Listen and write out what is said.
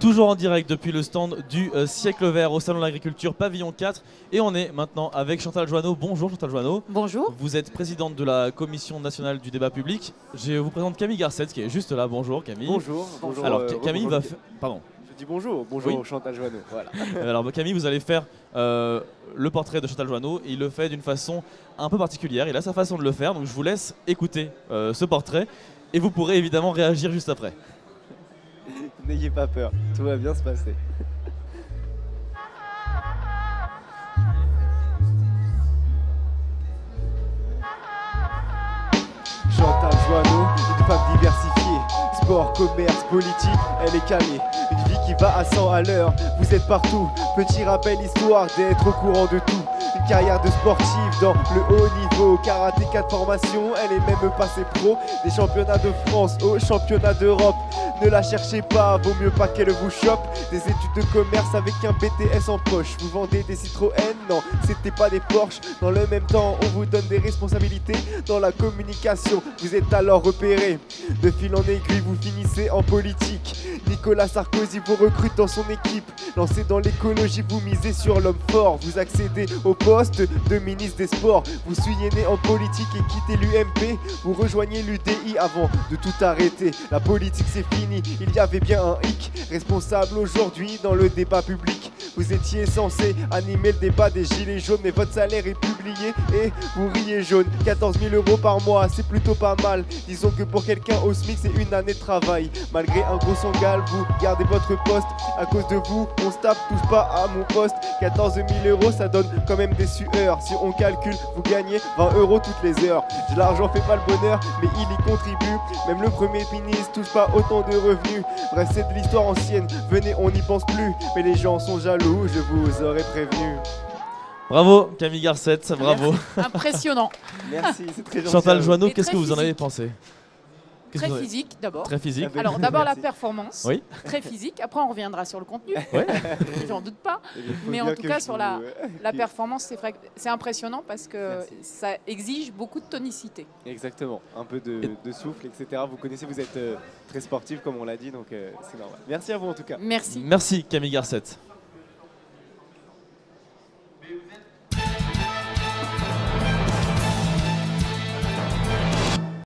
Toujours en direct depuis le stand du euh, siècle vert au Salon de l'Agriculture, pavillon 4. Et on est maintenant avec Chantal Joanneau. Bonjour Chantal Joanneau. Bonjour. Vous êtes présidente de la Commission nationale du débat public. Je vous présente Camille Garcet qui est juste là. Bonjour Camille. Bonjour. bonjour Alors euh, Ca- Camille bonjour. va faire... Pardon. Je dis bonjour. Bonjour Oui. Chantal Joanneau. Voilà. Euh, Alors Camille, vous allez faire euh, le portrait de Chantal Joanneau. Il le fait d'une façon un peu particulière. Il a sa façon de le faire. Donc je vous laisse écouter euh, ce portrait. Et vous pourrez évidemment réagir juste après. N'ayez pas peur. Tout va bien se passer. Chantal Joanneau, une femme diversifiée. Sport, commerce, politique, elle est calée. Une vie qui va à 100 à l'heure. Vous êtes partout. Petit rappel, histoire d'être au courant de tout. Une carrière de sportive dans le haut niveau. Karaté 4 formations, elle est même passée pro. Des championnats de France aux championnats d'Europe. Ne la cherchez pas, vaut mieux pas qu'elle vous chope. Des études de commerce avec un BTS en poche. Vous vendez des Citroën Non, c'était pas des Porsche. Dans le même temps, on vous donne des responsabilités dans la communication. Vous êtes alors repéré. De fil en aiguille, vous finissez en politique. Nicolas Sarkozy vous recrute dans son équipe. Lancé dans l'écologie, vous misez sur l'homme fort. Vous accédez au poste de ministre des Sports. Vous né en politique et quittez l'UMP. Vous rejoignez l'UDI avant de tout arrêter. La politique c'est fini, il y avait bien un hic. Responsable aujourd'hui dans le débat public. Vous étiez censé animer le débat des gilets jaunes, mais votre salaire est publié et vous riez jaune. 14 000 euros par mois, c'est plutôt pas mal. Disons que pour quelqu'un au SMIC, c'est une année de travail. Malgré un gros sangal, vous gardez votre poste. À cause de vous, on se tape, touche pas à mon poste. 14 000 euros, ça donne quand même des sueurs. Si on calcule, vous gagnez 20 euros toutes les heures. L'argent fait pas le bonheur, mais il y contribue. Même le premier ministre touche pas autant de revenus. Bref, c'est de l'histoire ancienne. Venez, on n'y pense plus. Mais les gens sont jaloux, je vous aurais prévenu. Bravo Camille Garcet, bravo. Impressionnant. Merci, c'est très gentil. Chantal. Joanneau, qu'est-ce que vous en avez pensé? Très physique d'abord. Très physique. Alors d'abord la performance. Oui. Très physique. Après on reviendra sur le contenu. Ouais. J'en doute pas. Mais en tout cas, sur la-. La performance c'est vrai que c'est impressionnant parce que Merci. ça exige beaucoup de tonicité. Exactement, un peu de, souffle, etc. Vous connaissez, vous êtes euh, très sportif, comme on l'a dit, donc euh, c'est normal. Merci à vous en tout cas. Merci. Merci Camille Garcet.